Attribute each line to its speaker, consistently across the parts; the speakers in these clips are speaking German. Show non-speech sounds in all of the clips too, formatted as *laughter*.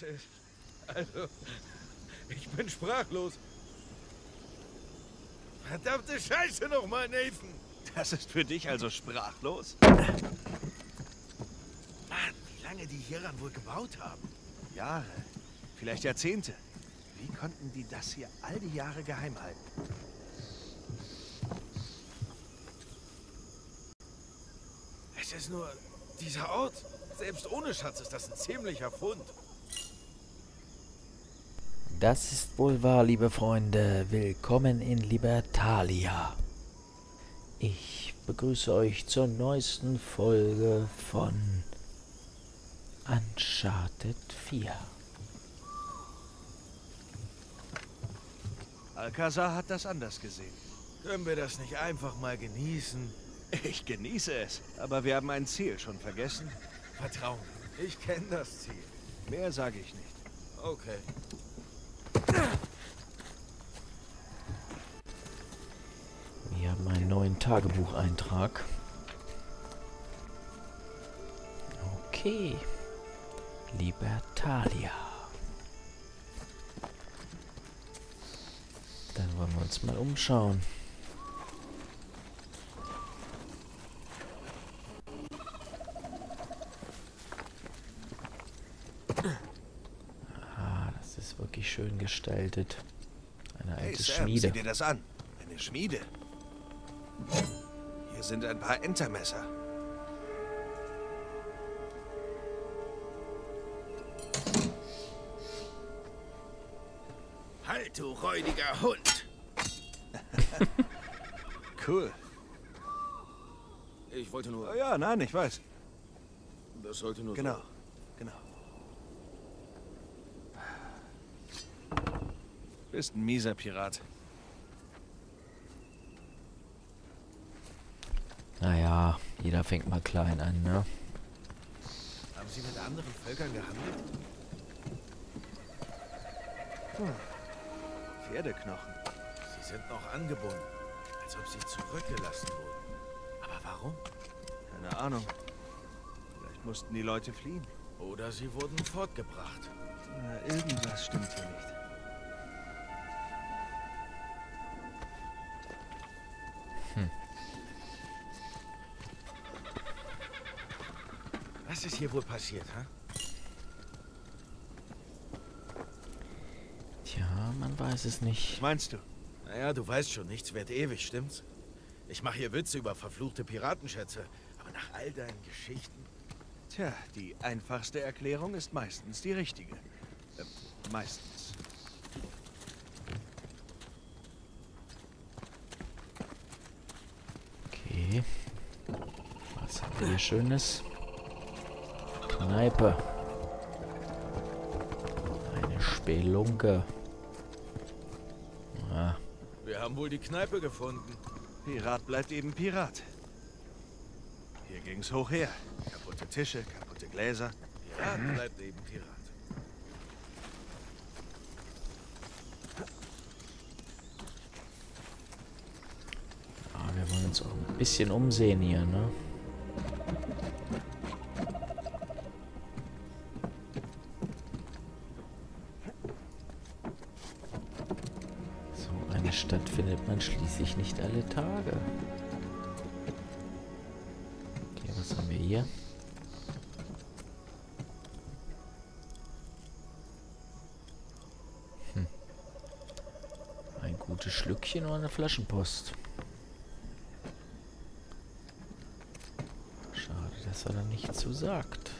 Speaker 1: das ist. Also, ich bin sprachlos. Verdammte Scheiße nochmal, Nathan.
Speaker 2: Das ist für dich also sprachlos?
Speaker 1: Mann, wie lange die hieran wohl gebaut haben.
Speaker 2: Jahre, vielleicht Jahrzehnte. Wie konnten die das hier all die Jahre geheim halten?
Speaker 1: Es ist nur dieser Ort. Selbst ohne Schatz ist das ein ziemlicher Fund.
Speaker 3: Das ist wohl wahr, liebe Freunde. Willkommen in Libertalia. Ich begrüße euch zur neuesten Folge von Uncharted 4.
Speaker 2: Alcazar hat das anders gesehen.
Speaker 1: Können wir das nicht einfach mal genießen?
Speaker 2: Ich genieße es, aber wir haben ein Ziel schon vergessen.
Speaker 1: Vertrauen. Ich kenne das Ziel.
Speaker 2: Mehr sage ich nicht.
Speaker 1: Okay.
Speaker 3: Wir haben einen neuen Tagebucheintrag. Okay. Libertalia. Dann wollen wir uns mal umschauen. Ah, das ist wirklich schön gestaltet. Eine
Speaker 2: Hey
Speaker 3: alte
Speaker 2: Sam,
Speaker 3: Schmiede.
Speaker 2: sieh dir das an. Eine Schmiede. Sind ein paar Entermesser.
Speaker 1: Halt, du räudiger Hund! *laughs*
Speaker 2: Cool.
Speaker 1: Ich wollte nur...
Speaker 2: Oh ja, nein, ich weiß.
Speaker 1: Das sollte nur
Speaker 2: Genau, genau. Bist ein mieser Pirat.
Speaker 3: Naja, jeder fängt mal klein an, ne?
Speaker 1: Haben Sie mit anderen Völkern gehandelt?
Speaker 2: Pferdeknochen.
Speaker 1: Sie sind noch angebunden. Als ob sie zurückgelassen wurden. Aber warum?
Speaker 2: Keine Ahnung. Vielleicht mussten die Leute fliehen.
Speaker 1: Oder sie wurden fortgebracht.
Speaker 2: Na, irgendwas stimmt hier nicht.
Speaker 1: Was ist hier wohl passiert, ha?
Speaker 3: Tja, man weiß es nicht.
Speaker 2: Was meinst du?
Speaker 1: Naja, du weißt schon, nichts wird ewig, stimmt's? Ich mache hier Witze über verfluchte Piratenschätze. Aber nach all deinen Geschichten...
Speaker 2: Tja, die einfachste Erklärung ist meistens die richtige. Äh, meistens.
Speaker 3: Okay. Was haben wir hier Schönes? Kneipe. Eine Spelunke. Ah,
Speaker 1: Wir haben wohl die Kneipe gefunden.
Speaker 2: Pirat bleibt eben Pirat. Hier ging's hoch her. Kaputte Tische, kaputte Gläser.
Speaker 1: Pirat bleibt eben Pirat.
Speaker 3: ah, wir wollen uns auch ein bisschen umsehen hier, ne? Schlückchen oder eine Flaschenpost? Schade, dass er da nichts zu sagt.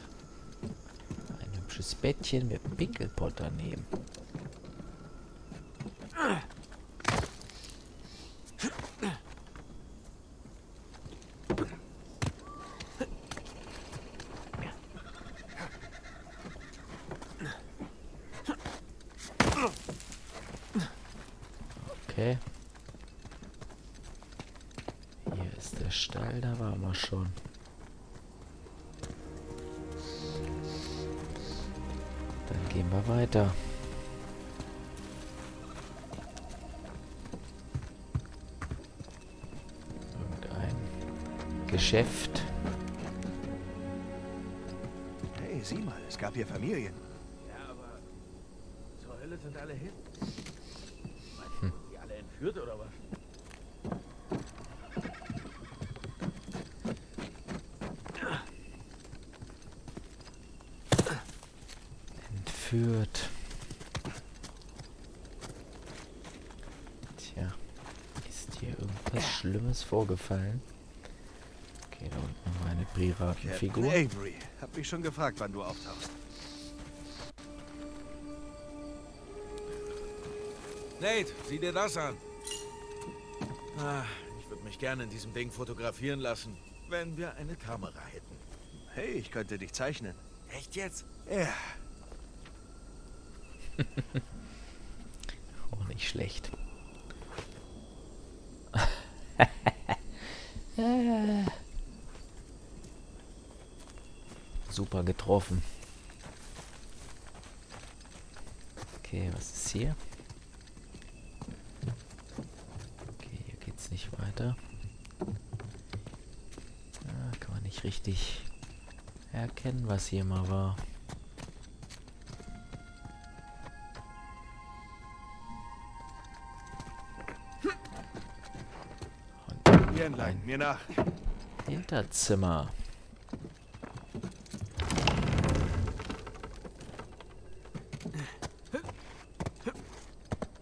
Speaker 3: Ein hübsches Bettchen mit Pinkelpott daneben. Geschäft.
Speaker 2: Hey, sieh mal, es gab hier Familien.
Speaker 1: Ja, aber Hölle sind alle hin? Hm. Die alle entführt oder was?
Speaker 3: Entführt. Tja, ist hier irgendwas Schlimmes vorgefallen? Okay, da unten noch eine Piratenfigur.
Speaker 2: Captain Avery, hab mich schon gefragt, wann du auftauchst.
Speaker 1: Nate, sieh dir das an. Ah, ich würde mich gerne in diesem Ding fotografieren lassen, wenn wir eine Kamera hätten.
Speaker 2: Hey, ich könnte dich zeichnen.
Speaker 1: Echt jetzt?
Speaker 2: Ja,
Speaker 3: Auch *laughs* nicht schlecht. *laughs* Super getroffen. Okay, was ist hier? Okay, hier geht's nicht weiter. Ah, kann man nicht richtig erkennen, was hier mal war. Und
Speaker 2: hier entlang, mir nach.
Speaker 3: Hinterzimmer.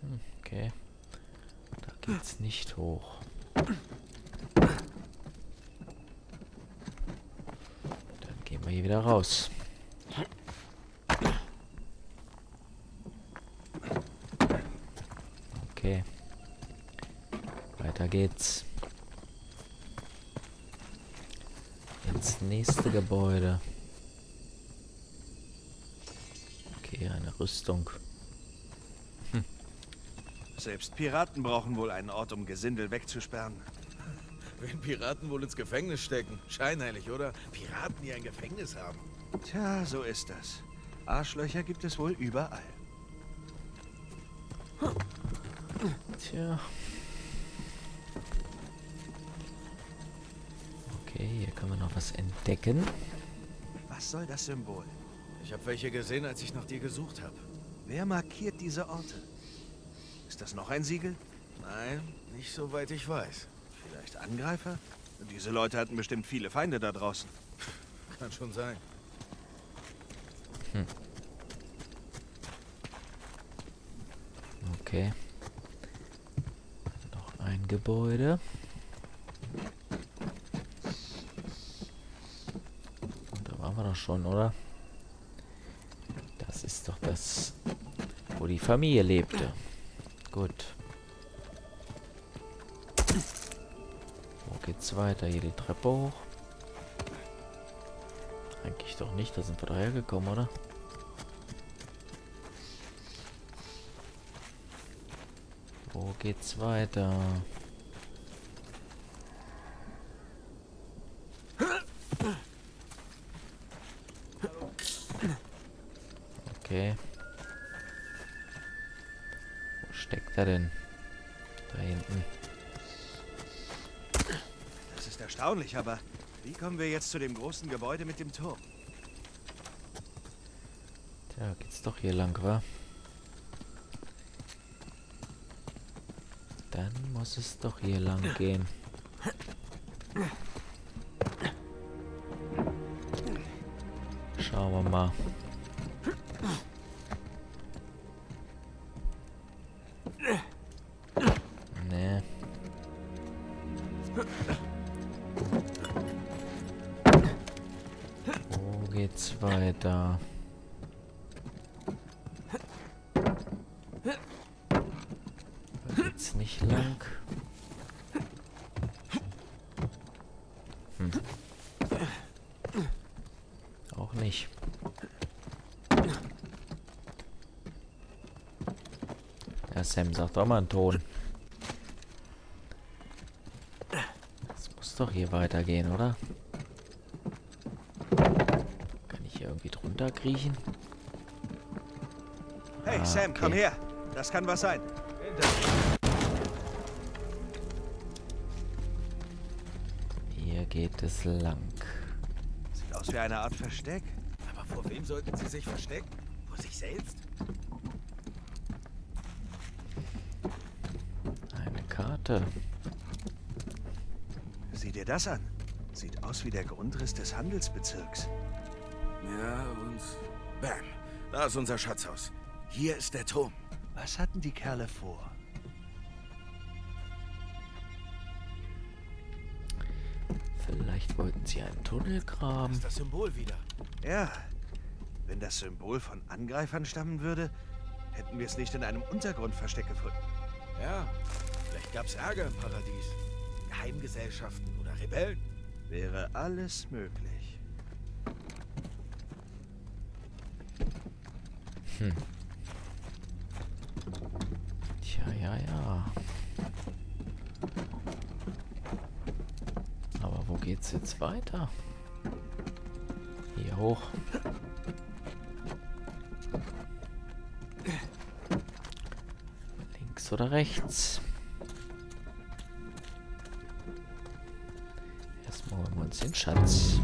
Speaker 3: Hm, Okay. Da geht's nicht hoch. Dann gehen wir hier wieder raus. Okay. Weiter geht's. Ins nächste Gebäude. Okay, eine Rüstung.
Speaker 2: Selbst Piraten brauchen wohl einen Ort, um Gesindel wegzusperren.
Speaker 1: Wenn Piraten wohl ins Gefängnis stecken. Scheinheilig, oder? Piraten, die ein Gefängnis haben.
Speaker 2: Tja, so ist das. Arschlöcher gibt es wohl überall.
Speaker 3: Tja. Okay, hier können wir noch was entdecken.
Speaker 2: Was soll das Symbol?
Speaker 1: Ich habe welche gesehen, als ich nach dir gesucht habe.
Speaker 2: Wer markiert diese Orte? Ist das noch ein Siegel?
Speaker 1: Nein, nicht soweit ich weiß.
Speaker 2: Vielleicht Angreifer? Diese Leute hatten bestimmt viele Feinde da draußen. *laughs*
Speaker 1: Kann schon sein.
Speaker 3: Okay. Noch ein Gebäude. Da waren wir doch schon, oder? Das ist doch das, wo die Familie lebte. Gut. Wo geht's weiter? Hier die Treppe hoch. Eigentlich doch nicht, da sind wir daher gekommen, oder? Wo geht's weiter? Okay. Wo steckt er denn? Da hinten.
Speaker 2: Das ist erstaunlich, aber wie kommen wir jetzt zu dem großen Gebäude mit dem Turm?
Speaker 3: Tja, geht's doch hier lang, wa? Dann muss es doch hier lang gehen. Sam sagt auch mal einen Ton. Das muss doch hier weitergehen, oder? Kann ich hier irgendwie drunter kriechen?
Speaker 2: Hey,
Speaker 3: Ah,
Speaker 2: Sam, komm
Speaker 3: okay.
Speaker 2: her. Das kann was sein.
Speaker 3: Hier geht es lang.
Speaker 2: Sieht aus wie eine Art Versteck.
Speaker 1: Aber vor wem sollten sie sich verstecken? Vor sich selbst?
Speaker 3: Karte.
Speaker 2: Sieh dir das an. Sieht aus wie der Grundriss des Handelsbezirks.
Speaker 1: Ja, und bam. Da ist unser Schatzhaus. Hier ist der Turm.
Speaker 2: Was hatten die Kerle vor?
Speaker 3: Vielleicht wollten sie einen Tunnel
Speaker 1: Das
Speaker 3: graben.
Speaker 1: ist das Symbol wieder.
Speaker 2: Ja, wenn das Symbol von Angreifern stammen würde, hätten wir es nicht in einem Untergrundversteck gefunden.
Speaker 1: Ja, gab's Ärger im Paradies. Geheimgesellschaften oder Rebellen.
Speaker 2: Wäre alles möglich.
Speaker 3: Tja, ja, ja. Aber wo geht's jetzt weiter? Hier hoch. Links oder rechts? Schatz.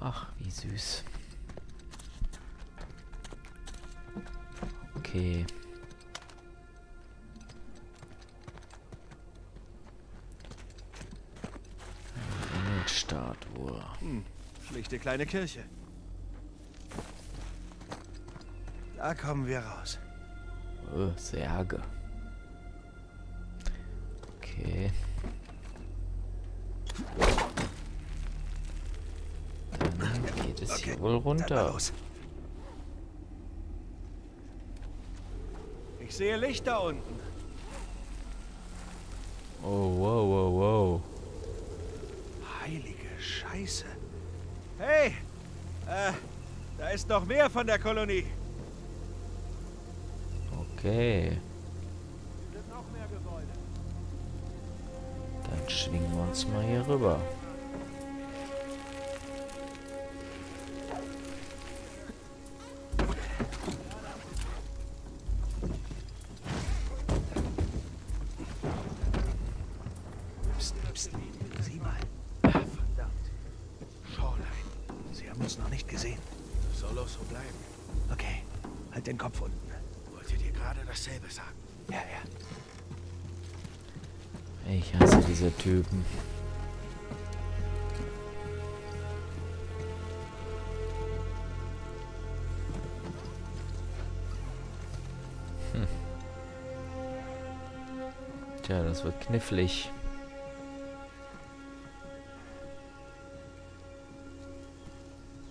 Speaker 3: Ach, wie süß. Okay. Engelstatue.
Speaker 2: Hm, schlichte kleine Kirche. Da kommen wir raus.
Speaker 3: Oh, Särge. Runter.
Speaker 2: Ich sehe Licht da unten.
Speaker 3: Oh, wow, wow, wow.
Speaker 2: Heilige Scheiße. Hey, äh, da ist noch mehr von der Kolonie.
Speaker 3: Okay.
Speaker 2: Sind noch mehr Gebäude.
Speaker 3: Dann schwingen wir uns mal hier rüber. Tja, das wird knifflig.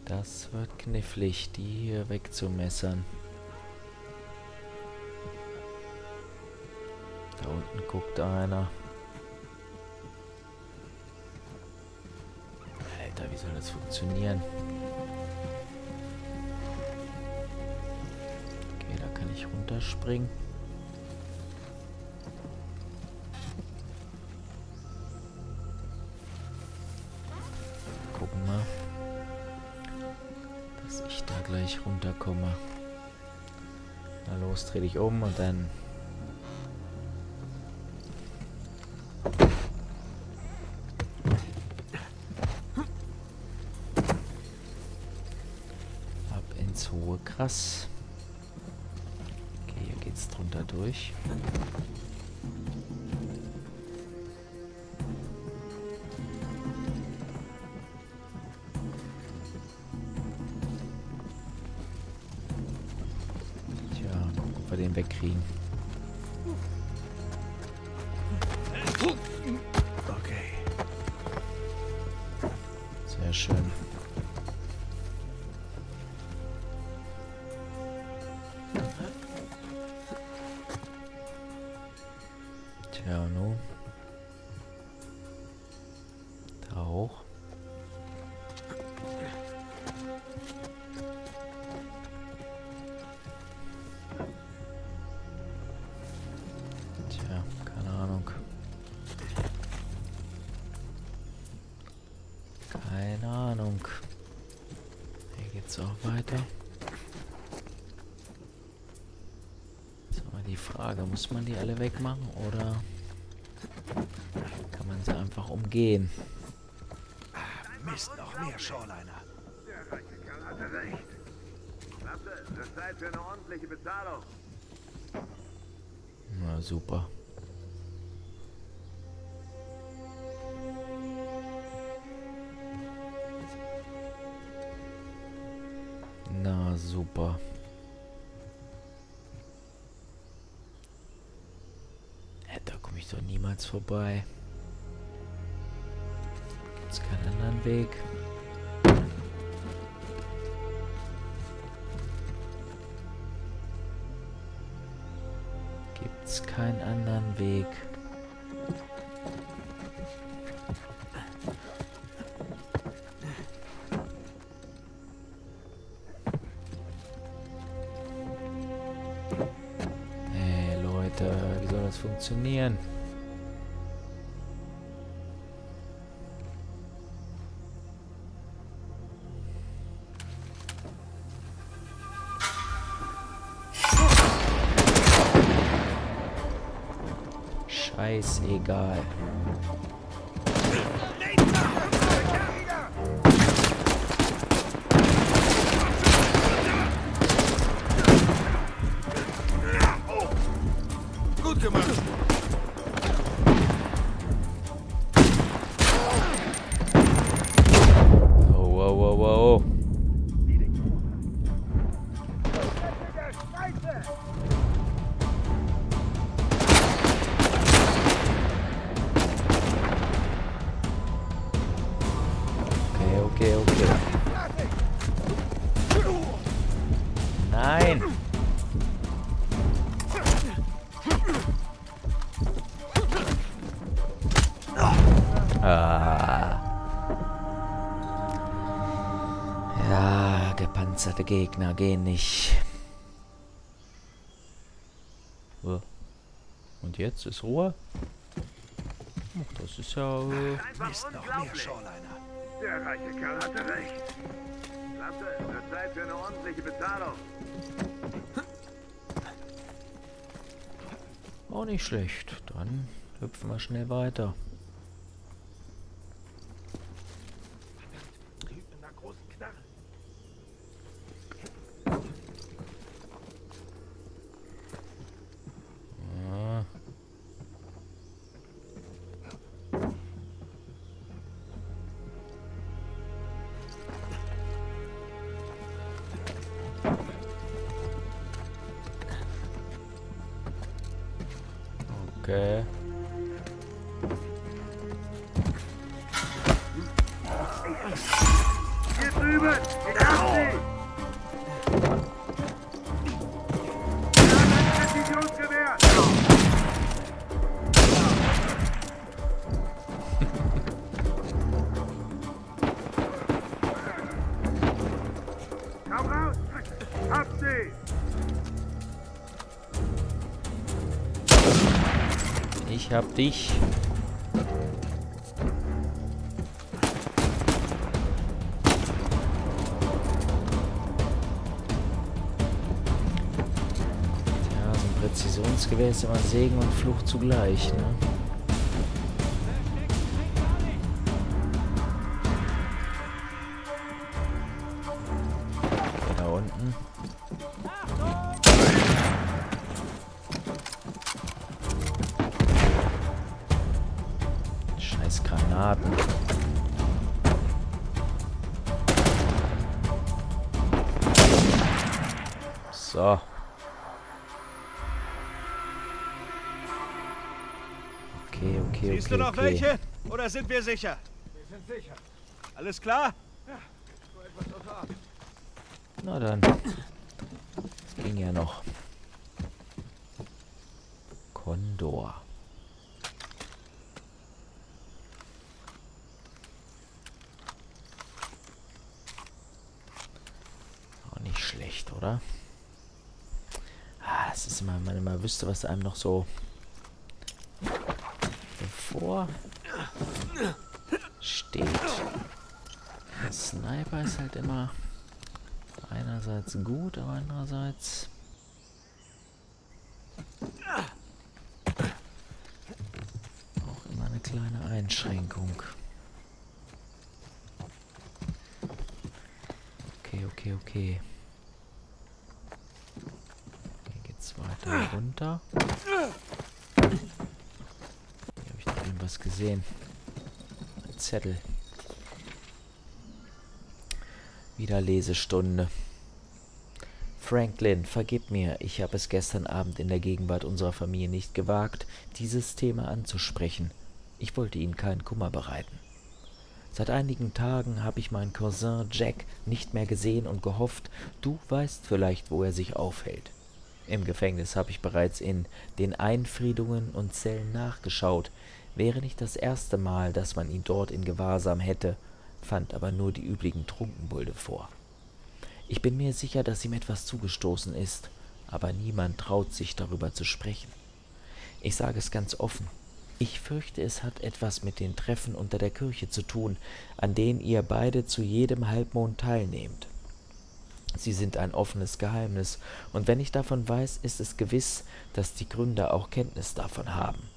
Speaker 3: Das wird knifflig, die hier wegzumessern. Da unten guckt einer. Alter, wie soll das funktionieren? Okay, da kann ich runterspringen. Los, dreh dich um und dann Ab ins hohe Gras. Okay, hier geht's drunter durch. Wegkriegen. Muss man die alle wegmachen oder kann man sie einfach umgehen?
Speaker 2: Mist, noch mehr Shoreliner.
Speaker 4: Der reiche Kerl hatte recht. Klasse, das Zeit für eine ordentliche Bezahlung.
Speaker 3: Na super. Doch niemals vorbei. Gibt's keinen anderen Weg? Gibt's keinen anderen Weg? Hey Leute, wie soll Ah. Ja, gepanzerte Gegner gehen nicht. Und jetzt ist Ruhe? Ach, das ist ja... Äh,
Speaker 2: Mist, noch mehr. Shoreliner.
Speaker 4: Der reiche Kerl hatte recht. Klasse, wird Zeit für eine ordentliche Bezahlung.
Speaker 3: auch nicht schlecht. Dann hüpfen wir schnell weiter.
Speaker 4: Ich hab
Speaker 3: dich. Ja, so ein Präzisionsgewehr ist immer Segen und Fluch zugleich, ne?
Speaker 5: Siehst
Speaker 3: okay,
Speaker 5: du noch
Speaker 3: okay.
Speaker 5: welche? Oder sind wir sicher?
Speaker 4: Wir sind sicher.
Speaker 5: Alles klar?
Speaker 4: So etwas außer Atem.
Speaker 3: Na dann. Das ging ja noch. Condor. Auch nicht schlecht, oder? Ah, es ist immer, wenn man immer wüsste, was einem noch so steht. Der Sniper ist halt immer einerseits gut, aber andererseits auch immer eine kleine Einschränkung. Okay, okay, okay. Hier geht's weiter runter. Hier habe ich noch irgendwas gesehen. Zettel. Wieder Lesestunde. Franklin, vergib mir, ich habe es gestern Abend in der Gegenwart unserer Familie nicht gewagt, dieses Thema anzusprechen. Ich wollte Ihnen keinen Kummer bereiten. Seit einigen Tagen habe ich meinen Cousin Jack nicht mehr gesehen und gehofft, du weißt vielleicht, wo er sich aufhält. Im Gefängnis habe ich bereits in den Einfriedungen und Zellen nachgeschaut, wäre nicht das erste Mal, dass man ihn dort in Gewahrsam hätte, fand aber nur die üblichen Trunkenbulde vor. Ich bin mir sicher, dass ihm etwas zugestoßen ist, aber niemand traut sich darüber zu sprechen. Ich sage es ganz offen. Ich fürchte, es hat etwas mit den Treffen unter der Kirche zu tun, an denen ihr beide zu jedem Halbmond teilnehmt. Sie sind ein offenes Geheimnis, und wenn ich davon weiß, ist es gewiss, dass die Gründer auch Kenntnis davon haben.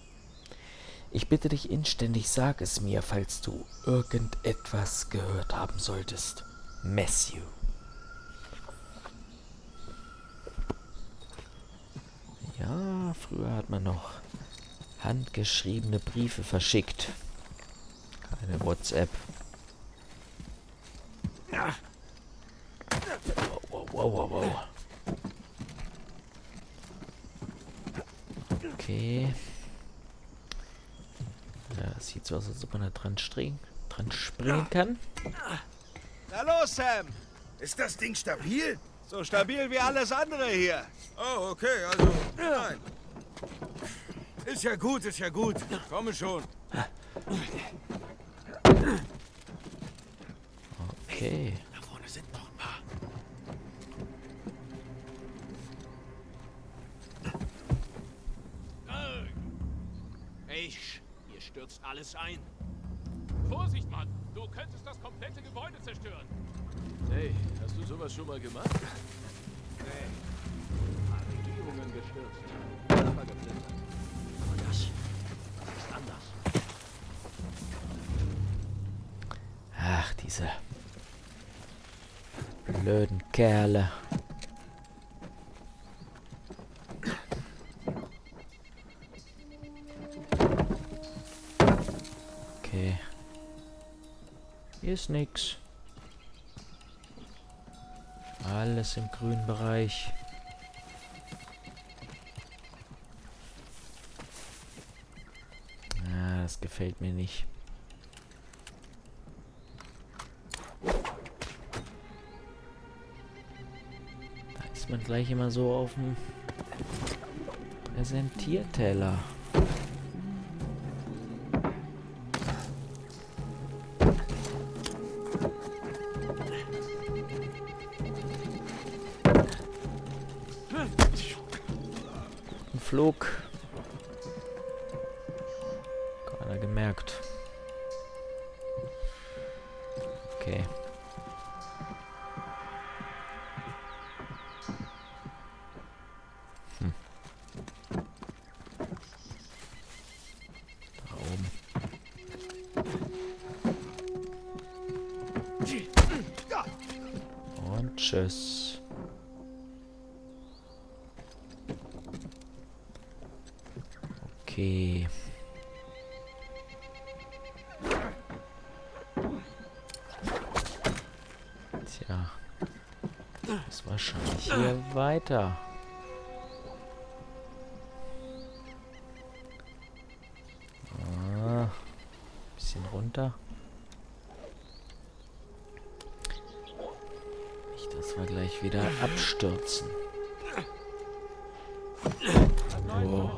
Speaker 3: Ich bitte dich inständig, sag es mir, falls du irgendetwas gehört haben solltest. Matthew. Ja, früher hat man noch handgeschriebene Briefe verschickt. Keine WhatsApp. Wow, wow, wow, wow. Okay. Ja, das sieht so aus, als ob man da dran, springen, dran springen kann.
Speaker 5: Na los, Sam!
Speaker 1: Ist das Ding stabil?
Speaker 5: So stabil wie alles andere hier.
Speaker 1: Oh, okay, also nein. Ist ja gut, ist ja gut. Komme schon.
Speaker 3: Okay.
Speaker 6: Alles ein.
Speaker 7: Vorsicht, Mann! Du könntest das komplette Gebäude zerstören.
Speaker 6: Hey, hast du sowas schon mal gemacht? Nee. Regierungen gestürzt. Körper geplündert. Aber das, das ist anders.
Speaker 3: Ach, diese blöden Kerle. Ist nix. Alles im grünen Bereich. Ah, das gefällt mir nicht. Da ist man gleich immer so auf dem Präsentierteller. Weiter. Ah, bisschen runter. Nicht, dass wir gleich wieder abstürzen. Oh.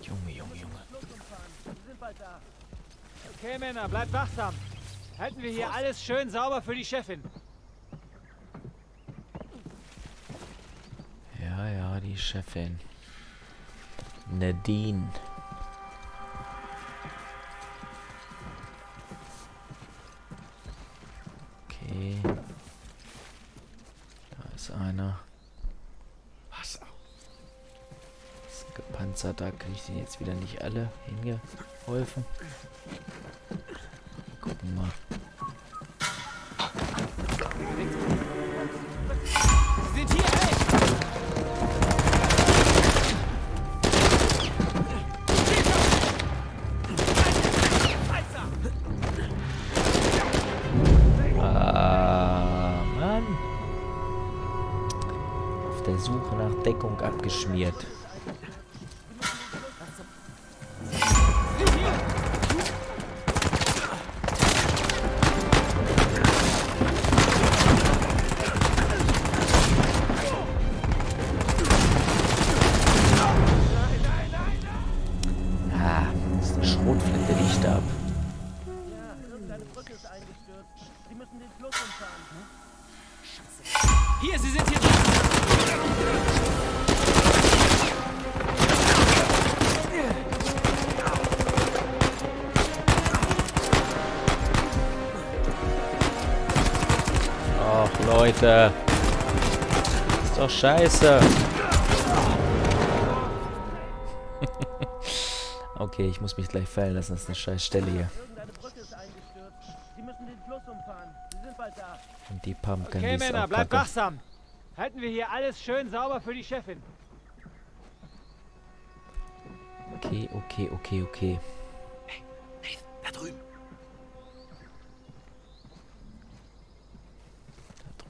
Speaker 3: Junge, Junge, Junge.
Speaker 8: Okay, Männer, bleibt wachsam. Halten wir hier alles schön sauber für die Chefin.
Speaker 3: Ja, ja, die Chefin. Nadine. Okay. Da ist einer.
Speaker 1: Pass auf.
Speaker 3: Ist ein gepanzerter. Kriege ich den jetzt wieder nicht alle hingeholfen? Gucken mal. Der Suche nach Deckung abgeschmiert. Leute. Ist doch scheiße. *laughs* okay, ich muss mich gleich fallen lassen. Das ist eine scheiß Stelle hier. Und die Pumpkin,
Speaker 8: Okay,
Speaker 3: die ist
Speaker 8: Männer, bleibt wachsam. Halten wir hier alles schön sauber für die Chefin.
Speaker 3: Okay, okay, okay, okay.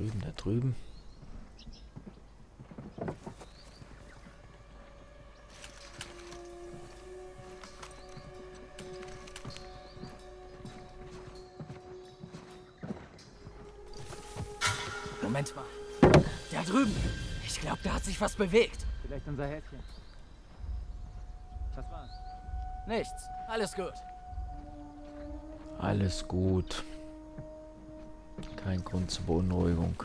Speaker 2: Drüben,
Speaker 3: da drüben.
Speaker 9: Moment mal. Da drüben. Ich glaube, da hat sich was bewegt.
Speaker 8: Vielleicht unser Häschen. Was war's?
Speaker 9: Nichts. Alles gut.
Speaker 3: Alles gut. Kein Grund zur Beunruhigung.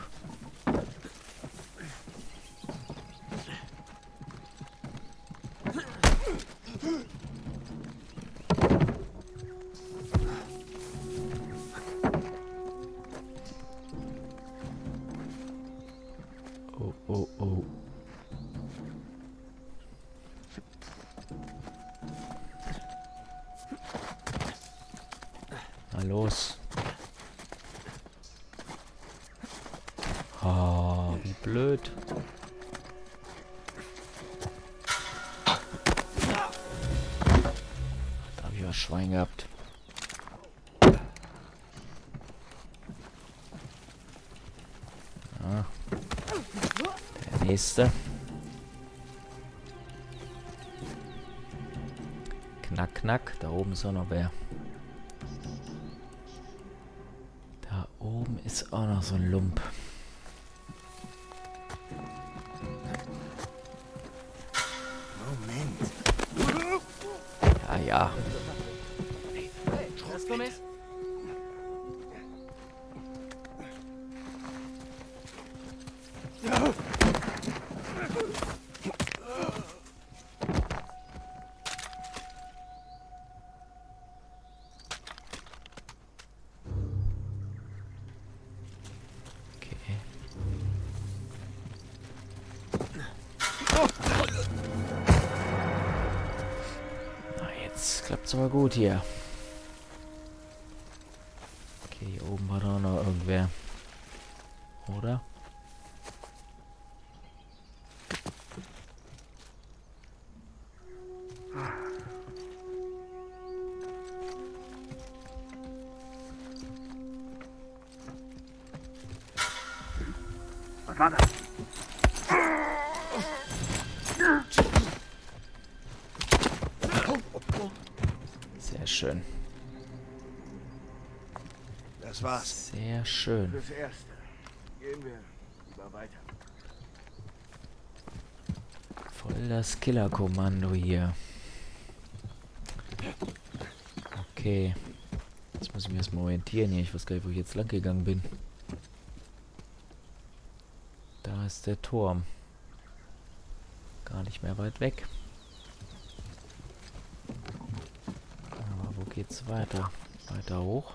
Speaker 3: Nächste. Knack, knack. Da oben ist auch noch wer. Da oben ist auch noch so ein Lump. Gut hier. Okay, hier oben war doch noch irgendwer. Oder?
Speaker 4: Was war das?
Speaker 3: Sehr schön.
Speaker 2: Das war's.
Speaker 3: Sehr schön.
Speaker 2: Das Erste. Gehen wir lieber weiter.
Speaker 3: Voll das Killerkommando hier. Okay. Jetzt muss ich mich erstmal orientieren hier. Ich weiß gar nicht, wo ich jetzt lang gegangen bin. Da ist der Turm. Gar nicht mehr weit weg. Aber wo geht's weiter? Weiter hoch.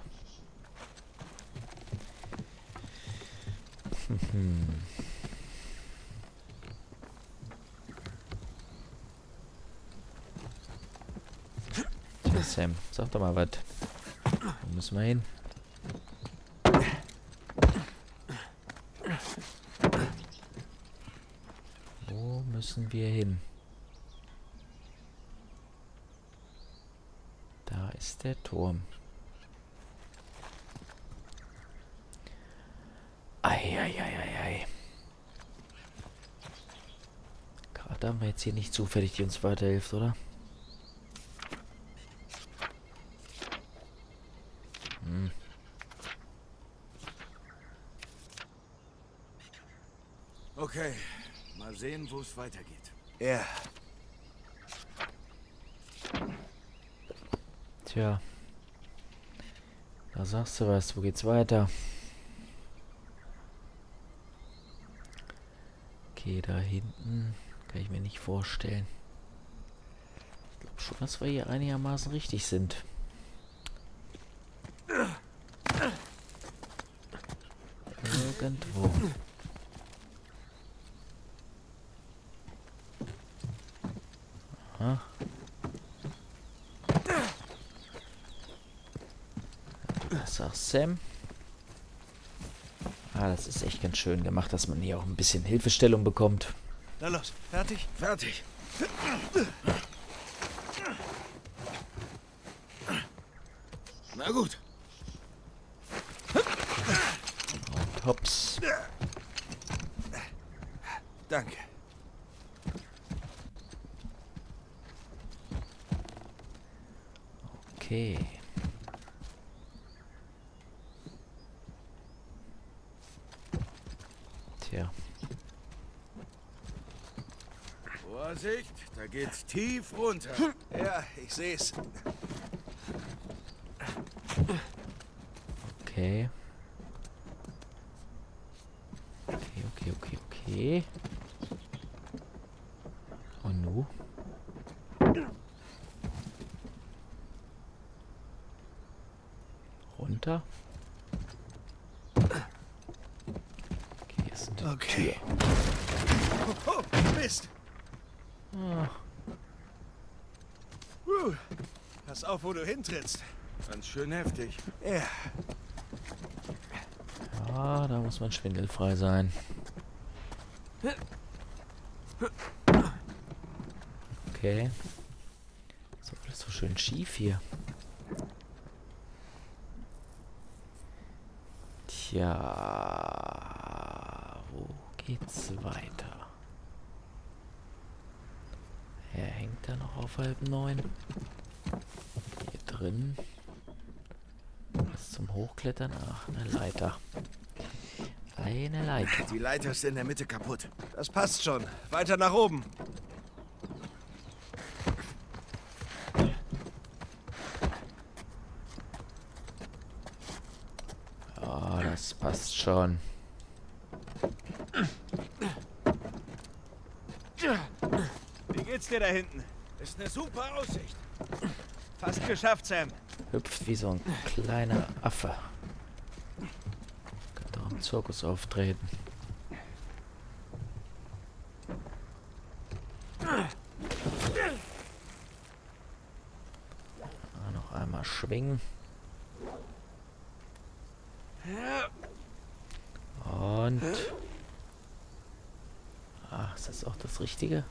Speaker 3: Hm. Tja, Sam, sag doch mal was. Wo müssen wir hin? Wo müssen wir hin? Da ist der Turm. Eieieiei. Da haben wir jetzt hier nicht zufällig, die uns weiterhilft, oder? Hm.
Speaker 1: Okay, mal sehen, wo es weitergeht.
Speaker 2: Ja.
Speaker 3: Tja. Da sagst du was, wo geht's weiter? Okay, da hinten kann ich mir nicht vorstellen. Ich glaube schon, dass wir hier einigermaßen richtig sind. Irgendwo. Aha. Was sagst Sam? Ah, das ist echt ganz schön gemacht, dass man hier auch ein bisschen Hilfestellung bekommt.
Speaker 2: Na los, fertig?
Speaker 1: Fertig. Na gut.
Speaker 3: Und hops.
Speaker 2: Danke.
Speaker 3: Okay. Tja.
Speaker 1: Vorsicht, da geht's tief runter.
Speaker 2: Ja, ich seh's.
Speaker 3: Okay. Okay, okay, okay, okay. Und nu? Runter. Okay, ist eine
Speaker 2: Okay. Oh, Mist.
Speaker 3: Tür. Ah,
Speaker 2: Puh. Pass auf, wo du hintrittst.
Speaker 1: Ganz schön heftig.
Speaker 2: Ja.
Speaker 3: ja, da muss man schwindelfrei sein. Okay. Ist doch alles so schön schief hier. Tja, wo geht's weiter? Er hängt da noch auf halb neun. Drin. Was zum Hochklettern? Ach, eine Leiter. Eine Leiter.
Speaker 1: Die Leiter ist in der Mitte kaputt.
Speaker 2: Das passt schon. Weiter nach oben.
Speaker 3: Oh, das passt schon.
Speaker 2: Wie geht's dir da hinten?
Speaker 1: Ist eine super Aussicht.
Speaker 2: Fast geschafft, Sam.
Speaker 3: Hüpft wie so ein kleiner Affe. Könnte auch im Zirkus auftreten. Ah, noch einmal schwingen. Und... Ah, ist das auch das Richtige?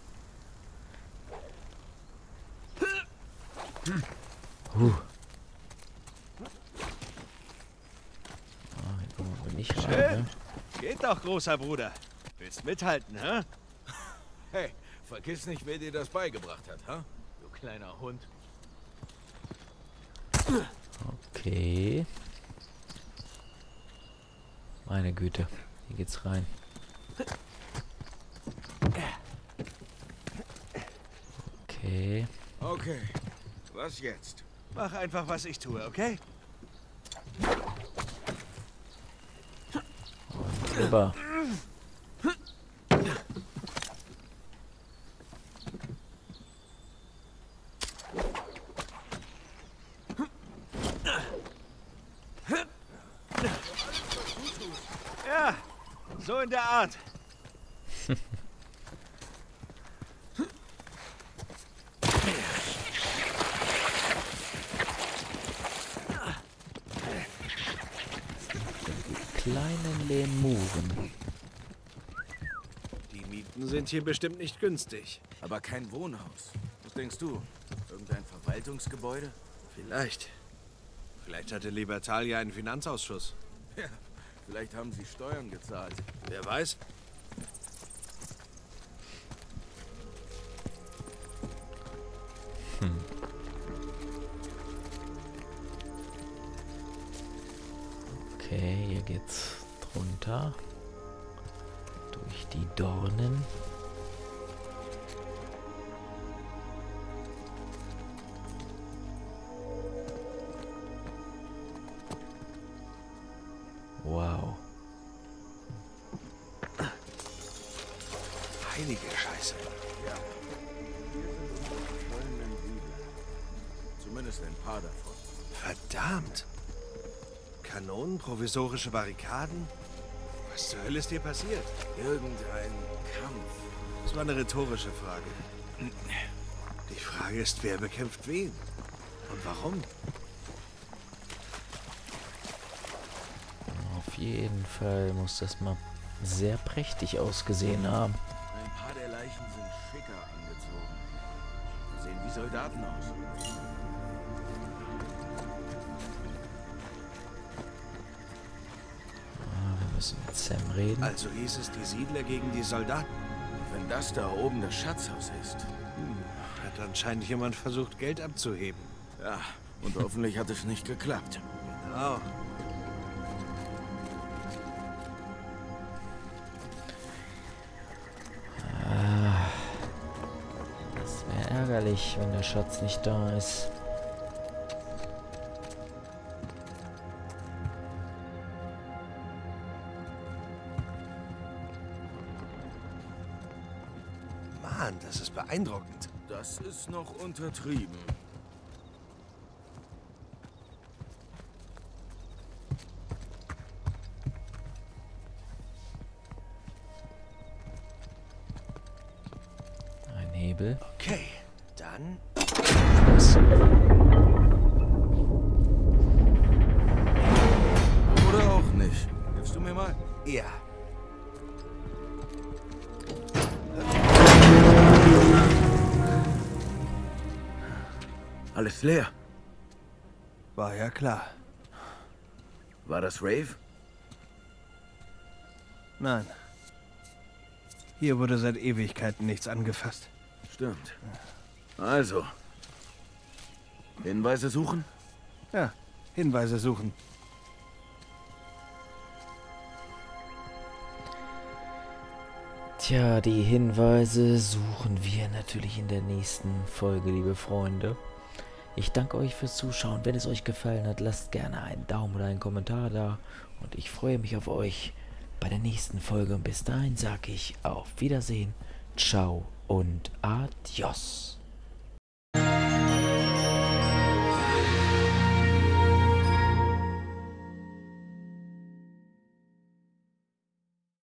Speaker 3: Huh. Ah, hier kommen wir nicht rein,
Speaker 2: Schön.
Speaker 3: ne?
Speaker 2: Geht doch, großer Bruder. Willst mithalten, hä? *laughs*
Speaker 1: Hey, vergiss nicht, wer dir das beigebracht hat, ha?
Speaker 6: Du kleiner Hund.
Speaker 3: Okay. Meine Güte. Hier geht's rein. Okay.
Speaker 1: Okay, was jetzt?
Speaker 2: Mach einfach, was ich tue, okay?
Speaker 3: Rüber.
Speaker 2: Ja, so in der Art.
Speaker 3: Kleinen Lemuren.
Speaker 2: Die Mieten sind hier bestimmt nicht günstig.
Speaker 1: Aber kein Wohnhaus. Was denkst du? Irgendein Verwaltungsgebäude?
Speaker 2: Vielleicht. Vielleicht hatte Libertalia einen Finanzausschuss.
Speaker 1: Ja, vielleicht haben sie Steuern gezahlt.
Speaker 2: Wer weiß?
Speaker 3: Weiter. Durch die Dornen. Wow.
Speaker 2: Heilige Scheiße.
Speaker 1: Zumindest ein paar davon.
Speaker 2: Verdammt. Kanonen, provisorische Barrikaden? Was zur Hölle ist dir passiert?
Speaker 1: Irgendein Kampf.
Speaker 2: Das war eine rhetorische Frage. Die Frage ist, wer bekämpft wen? Und warum?
Speaker 3: Auf jeden Fall muss das mal sehr prächtig ausgesehen haben.
Speaker 1: Ein paar der Leichen sind schicker angezogen. Sehen wie Soldaten aus.
Speaker 3: Müssen mit Sam reden.
Speaker 2: Also hieß es die Siedler gegen die Soldaten.
Speaker 1: Wenn das da oben das Schatzhaus ist.
Speaker 2: Hat anscheinend jemand versucht, Geld abzuheben.
Speaker 1: Ja, und hoffentlich hat es nicht geklappt.
Speaker 2: Genau.
Speaker 3: Das wäre ärgerlich, wenn der Schatz nicht da ist.
Speaker 1: Das ist noch untertrieben.
Speaker 3: Ein Hebel.
Speaker 2: Okay, dann...
Speaker 1: Oder auch nicht. Hilfst du mir mal?
Speaker 2: Ja.
Speaker 1: Alles leer.
Speaker 2: War ja klar.
Speaker 1: War das Rave?
Speaker 2: Nein. Hier wurde seit Ewigkeiten nichts angefasst.
Speaker 1: Stimmt. Also. Hinweise suchen?
Speaker 2: Ja, Hinweise suchen.
Speaker 3: Tja, die Hinweise suchen wir natürlich in der nächsten Folge, liebe Freunde. Ich danke euch fürs Zuschauen. Wenn es euch gefallen hat, lasst gerne einen Daumen oder einen Kommentar da. Und ich freue mich auf euch bei der nächsten Folge. Und bis dahin sage ich auf Wiedersehen, ciao und adios.